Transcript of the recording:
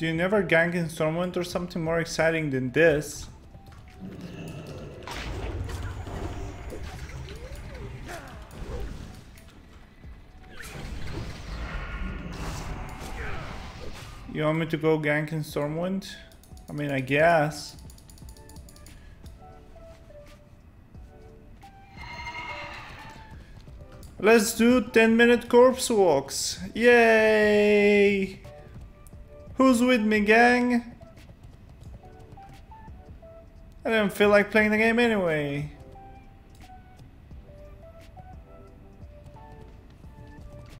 Do you never gank in Stormwind or something more exciting than this? You want me to go gank in Stormwind? I mean, I guess. Let's do 10 minute corpse walks. Yay! Who's with me, gang? I don't feel like playing the game anyway.